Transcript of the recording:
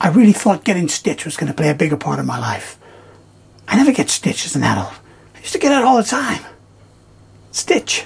I really thought getting stitched was going to play a bigger part in my life. I never get stitched as an adult. I used to get it all the time. Stitch.